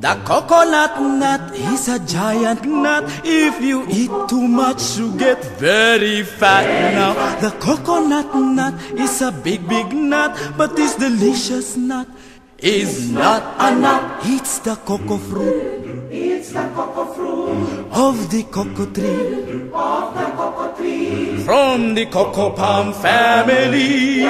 The coconut nut is a giant nut. If you eat too much, you get very fat. Now, the coconut nut is a big, big nut, but this delicious nut is not a nut. It's the cocoa fruit. It's the cocoa fruit of the cocoa tree. Of the cocoa tree. From the cocoa palm family.